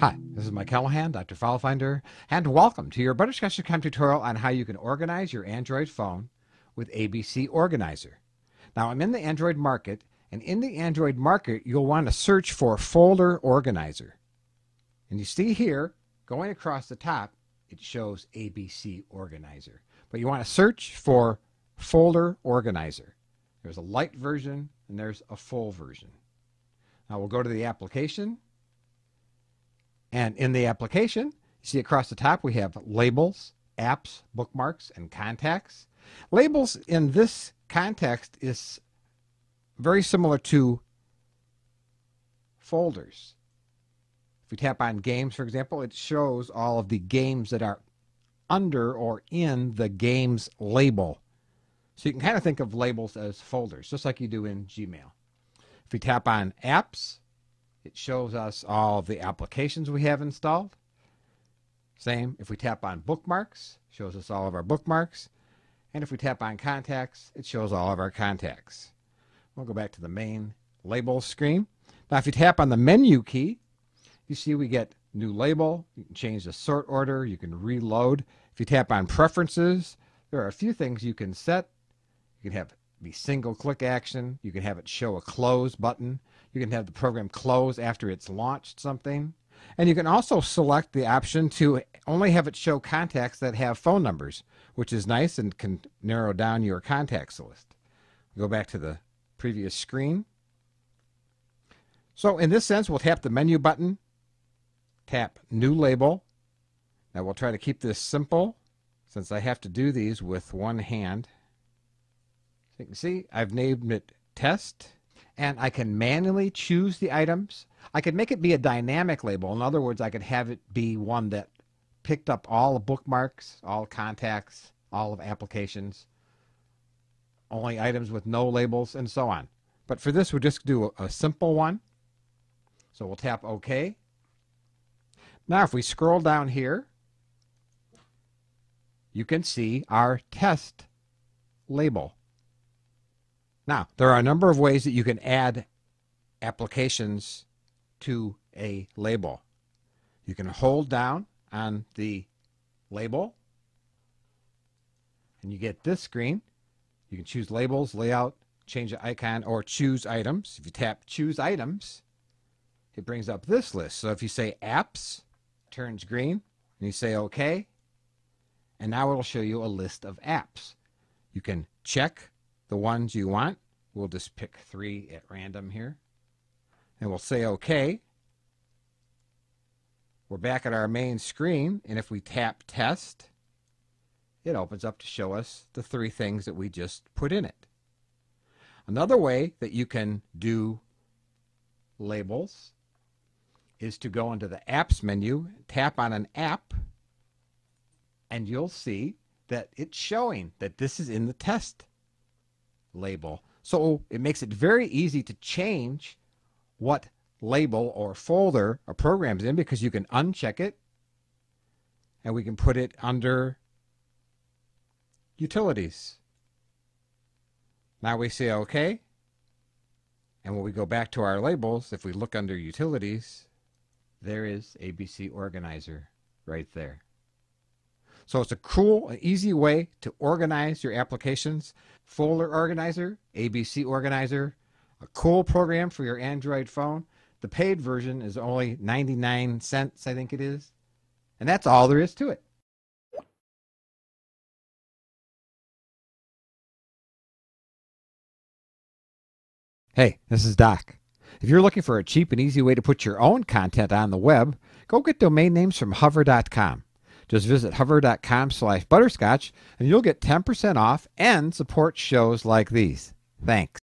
Hi, this is Mike Callahan, Dr. FileFinder, and welcome to your Butterscotch.com tutorial on how you can organize your Android phone with ABC Organizer. Now, I'm in the Android market, and in the Android market, you'll want to search for Folder Organizer. And you see here, going across the top, it shows ABC Organizer. But you want to search for Folder Organizer. There's a light version, and there's a full version. Now, we'll go to the application, and in the application, you see across the top we have labels, apps, bookmarks, and contacts. Labels in this context is very similar to folders. If we tap on games, for example, it shows all of the games that are under or in the games label. So you can kind of think of labels as folders, just like you do in Gmail. If we tap on apps, it shows us all of the applications we have installed. Same, if we tap on bookmarks, shows us all of our bookmarks. And if we tap on contacts, it shows all of our contacts. We'll go back to the main label screen. Now, if you tap on the menu key, you see we get new label. You can change the sort order. You can reload. If you tap on preferences, there are a few things you can set. You can have the single click action. You can have it show a close button. You can have the program close after it's launched something. And you can also select the option to only have it show contacts that have phone numbers, which is nice and can narrow down your contacts list. Go back to the previous screen. So in this sense, we'll tap the menu button, tap New Label. Now we'll try to keep this simple since I have to do these with one hand. You can see I've named it Test and I can manually choose the items. I could make it be a dynamic label. In other words, I could have it be one that picked up all the bookmarks, all contacts, all of applications, only items with no labels, and so on. But for this, we'll just do a, a simple one. So we'll tap OK. Now, if we scroll down here, you can see our test label. Now, there are a number of ways that you can add applications to a label. You can hold down on the label and you get this screen. You can choose labels, layout, change the icon, or choose items. If you tap choose items, it brings up this list. So if you say apps, turns green, and you say OK, and now it'll show you a list of apps. You can check the ones you want. We'll just pick three at random here. And we'll say OK. We're back at our main screen, and if we tap Test, it opens up to show us the three things that we just put in it. Another way that you can do labels is to go into the Apps menu, tap on an app, and you'll see that it's showing that this is in the test label. So it makes it very easy to change what label or folder a program's in because you can uncheck it and we can put it under utilities. Now we say OK. And when we go back to our labels, if we look under utilities, there is ABC Organizer right there. So it's a cool, and easy way to organize your applications. Folder Organizer, ABC Organizer, a cool program for your Android phone. The paid version is only 99 cents, I think it is. And that's all there is to it. Hey, this is Doc. If you're looking for a cheap and easy way to put your own content on the web, go get domain names from hover.com. Just visit hover.com slash butterscotch and you'll get 10% off and support shows like these. Thanks.